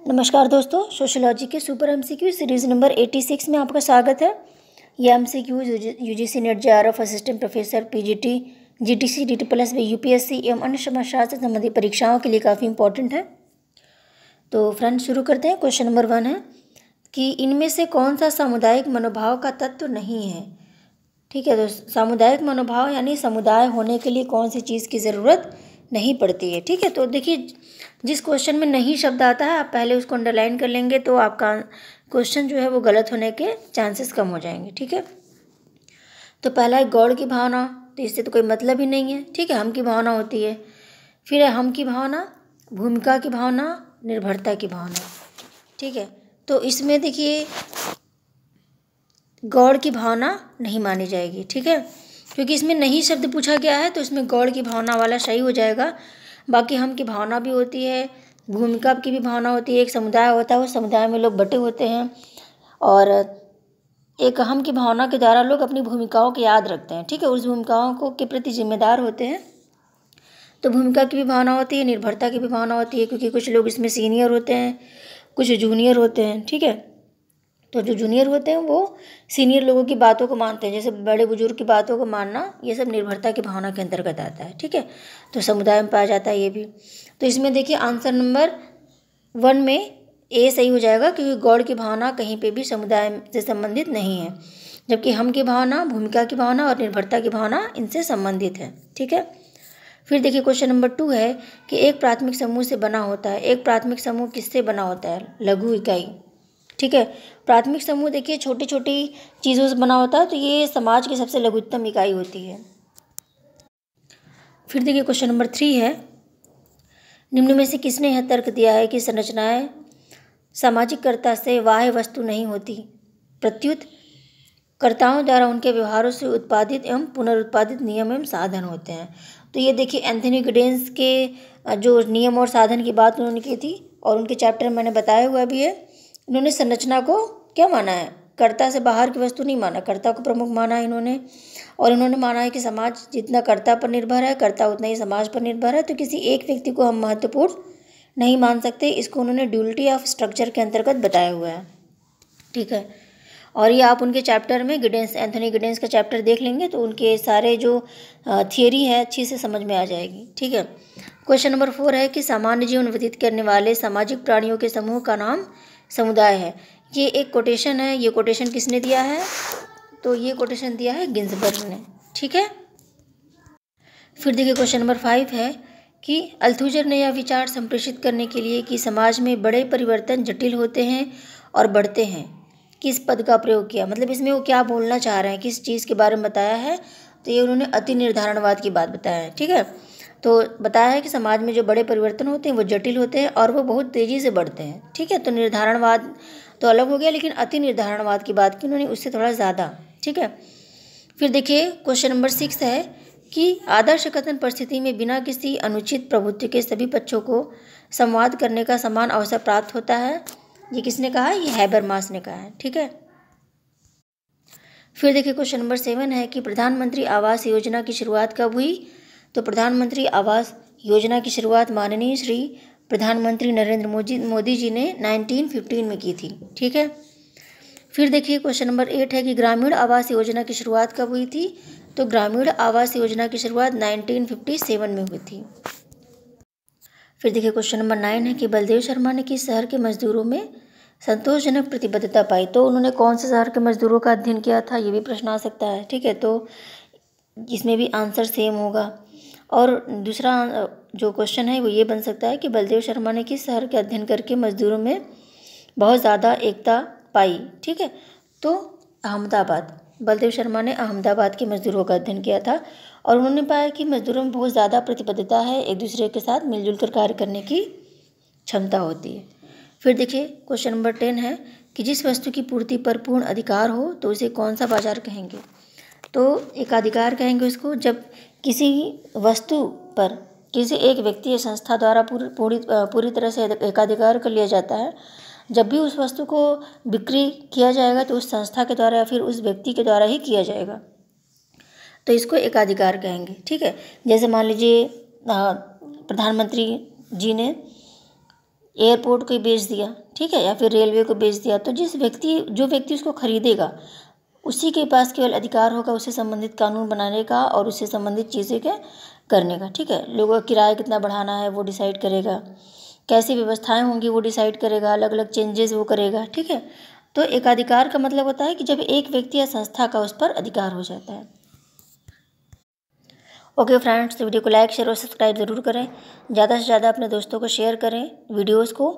नमस्कार दोस्तों सोशोलॉजी के सुपर एमसीक्यू सीरीज़ नंबर 86 में आपका स्वागत है। ये MCQ UGC NET J R F assistant professor PGT GTC D T plus व यूपीएससी एवं अन्य समाचार से संबंधित परीक्षाओं के लिए काफ़ी इंपॉर्टेंट है। तो फ्रेंड शुरू करते हैं क्वेश्चन नंबर वन है कि इनमें से कौन सा सामुदायिक मनोभाव का तत्व नहीं है? ठीक है तो सामुदायिक मनोभाव यानी समुदाय होने के लिए कौन सी चीज़ की ज़रूरत नहीं पड़ती है, ठीक है? तो देखिए, जिस क्वेश्चन में नहीं शब्द आता है, आप पहले उसको अंडरलाइन कर लेंगे तो आपका क्वेश्चन जो है वो गलत होने के चांसेस कम हो जाएँगे, ठीक है? तो पहला है गौड़ की भावना तो इससे तो कोई मतलब ही नहीं है, ठीक है? हम की भावना होती है। फिर है हम की भावना, भूमिका की भावना, निर्भरता की भावना, ठीक है? तो इसमें देखिए, गौड़ की भावना नहीं मानी जाएगी, ठीक है? क्योंकि इसमें नहीं शब्द पूछा गया है तो इसमें गौड़ की भावना वाला सही हो जाएगा। बाकी हम की भावना भी होती है, भूमिका की भी भावना होती है, एक समुदाय होता है, उस समुदाय में लोग बटे होते हैं। और एक हम की भावना के द्वारा लोग अपनी भूमिकाओं को याद रखते हैं, ठीक है? उस भूमिकाओं को के प्रति जिम्मेदार होते हैं। तो भूमिका की भी भावना होती है, निर्भरता की भी भावना होती है, क्योंकि कुछ लोग इसमें सीनियर होते हैं, कुछ जूनियर होते हैं, ठीक है? तो जो जूनियर होते हैं वो सीनियर लोगों की बातों को मानते हैं। जैसे बड़े बुज़ुर्ग की बातों को मानना ये सब निर्भरता की भावना के अंतर्गत आता है, ठीक है? तो समुदाय में पाया जाता है ये भी। तो इसमें देखिए आंसर नंबर वन में ए सही हो जाएगा क्योंकि गौड़ की भावना कहीं पे भी समुदाय से संबंधित नहीं है, जबकि हम की भावना, भूमिका की भावना और निर्भरता की भावना इनसे संबंधित है, ठीक है? फिर देखिए क्वेश्चन नंबर टू है कि एक प्राथमिक समूह से बना होता है। एक प्राथमिक समूह किससे बना होता है? लघु इकाई। ठीक है? प्राथमिक समूह देखिए छोटी छोटी चीज़ों से बना होता है तो ये समाज की सबसे लघुत्तम इकाई होती है। फिर देखिए, क्वेश्चन नंबर थ्री है। निम्न में से किसने यह तर्क दिया है कि संरचनाएँ सामाजिक कर्ता से वाह्य वस्तु नहीं होती? प्रत्युत, कर्ताओं द्वारा उनके व्यवहारों से उत्पादित एवं पुनरुत्पादित नियम एवं साधन होते हैं। तो ये देखिए, एंथनी गिडेंस के, जो नियम और साधन की बात उन्होंने की थी, और उनके चैप्टर मैंने बताया हुआ भी है। इन्होंने संरचना को क्या माना है? कर्ता से बाहर की वस्तु नहीं माना। कर्ता को प्रमुख माना है इन्होंने। और इन्होंने माना है कि समाज जितना कर्ता पर निर्भर है, कर्ता उतना ही समाज पर निर्भर है। तो किसी एक व्यक्ति को हम महत्वपूर्ण नहीं मान सकते। इसको उन्होंने ड्यूलिटी ऑफ़ स्ट्रक्चर के अंतर्गत बताया हुआ है। ठीक है? और ये आप उनके चैप्टर में गिडेंस एंथनी गिडेंस का चैप्टर देख लेंगे तो उनके सारे जो थियोरी है, अच्छी से समझ में आ जाएगी। ठीक है? क्वेश्चन नंबर फोर है कि सामान्य जीवन व्यतीत करने वाले सामाजिक प्राणियों के समूह का नाम समुदाय है। ये एक कोटेशन है, ये कोटेशन किसने दिया है? तो ये कोटेशन दिया है गिंजबर्ग ने, ठीक है? फिर देखिए क्वेश्चन नंबर फाइव है कि अल्थुजर ने यह विचार संप्रेषित करने के लिए कि समाज में बड़े परिवर्तन जटिल होते हैं और बढ़ते हैं। किस पद का प्रयोग किया? मतलब इसमें वो क्या बोलना चाह रहे हैं? किस चीज़ के बारे में बताया है? तो ये उन्होंने अति निर्धारणवाद की बात बताया है, ठीक है? तो बताया है कि समाज में जो बड़े परिवर्तन होते हैं, वो जटिल होते हैं और वो बहुत तेज़ी से बढ़ते हैं। ठीक है तो निर्धारणवाद तो अलग हो गया, लेकिन अति निर्धारणवाद की बात की उन्होंने, उससे थोड़ा ज़्यादा। ठीक है, फिर देखिए क्वेश्चन नंबर सिक्स है कि आदर्श कथन परिस्थिति में बिना किसी अनुचित प्रभुत्व के सभी पक्षों को संवाद करने का समान अवसर प्राप्त होता है। ये किसने कहा? ये हैबर मास ने कहा है। ठीक है, फिर देखिए क्वेश्चन नंबर सेवन है कि प्रधानमंत्री आवास योजना की शुरुआत कब हुई? तो प्रधानमंत्री आवास योजना की शुरुआत माननीय श्री प्रधानमंत्री नरेंद्र मोदी मोदी जी ने 1915 में की थी, ठीक है? फिर देखिए क्वेश्चन नंबर एट है कि ग्रामीण आवास योजना की शुरुआत कब हुई थी? तो ग्रामीण आवास योजना की शुरुआत 1957 में हुई थी। फिर देखिए क्वेश्चन नंबर नाइन है कि बलदेव शर्मा ने किस शहर के मजदूरों में संतोषजनक प्रतिबद्धता पाई? तो उन्होंने कौन से शहर के मजदूरों का अध्ययन किया था, ये भी प्रश्न आ सकता है, ठीक है? तो इसमें भी आंसर सेम होगा। और दूसरा जो क्वेश्चन है, वो ये बन सकता है कि बलदेव शर्मा ने किस शहर के अध्ययन करके मजदूरों में बहुत ज़्यादा एकता पाई, ठीक है? तो अहमदाबाद, बलदेव शर्मा ने अहमदाबाद के मजदूरों का अध्ययन किया था और उन्होंने पाया कि मजदूरों में बहुत ज़्यादा प्रतिबद्धता है एक दूसरे के साथ मिलजुल कर कार्य करने की क्षमता होती है। फिर देखिए क्वेश्चन नंबर टेन है कि जिस वस्तु की पूर्ति पर पूर्ण अधिकार हो तो उसे कौन सा बाज़ार कहेंगे? तो एकाधिकार कहेंगे उसको, जब किसी वस्तु पर किसी एक व्यक्ति या संस्था द्वारा पूरी पूरी पूरी तरह से एकाधिकार कर लिया जाता है। जब भी उस वस्तु को बिक्री किया जाएगा तो उस संस्था के द्वारा या फिर उस व्यक्ति के द्वारा ही किया जाएगा। तो इसको एकाधिकार कहेंगे, ठीक है? जैसे मान लीजिए प्रधानमंत्री जी ने एयरपोर्ट को बेच दिया, ठीक है? या फिर रेलवे को बेच दिया तो जिस व्यक्ति, जो व्यक्ति उसको खरीदेगा उसी के पास केवल अधिकार होगा उससे संबंधित कानून बनाने का और उससे संबंधित चीज़ें के करने का, ठीक है? लोगों का किराया कितना बढ़ाना है वो डिसाइड करेगा। कैसी व्यवस्थाएँ होंगी वो डिसाइड करेगा अलग अलग चेंजेस वो करेगा, ठीक है? तो एकाधिकार का मतलब होता है कि जब एक व्यक्ति या संस्था का उस पर अधिकार हो जाता है। ओके फ्रेंड्स तो वीडियो को लाइक शेयर और सब्सक्राइब ज़रूर करें। ज़्यादा से ज़्यादा अपने दोस्तों को शेयर करें वीडियोस को।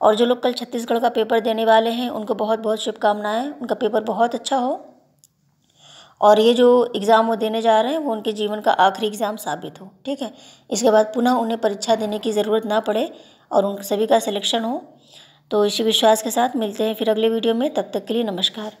और जो लोग कल छत्तीसगढ़ का पेपर देने वाले हैं, उनको बहुत बहुत शुभकामनाएँ। उनका पेपर बहुत अच्छा हो। और ये जो एग्ज़ाम वो देने जा रहे हैं, वो उनके जीवन का आखिरी एग्ज़ाम साबित हो, ठीक है? इसके बाद पुनः उन्हें परीक्षा देने की ज़रूरत ना पड़े और उन सभी का सिलेक्शन हो। तो इसी विश्वास के साथ मिलते हैं फिर अगले वीडियो में, तब तक के लिए नमस्कार।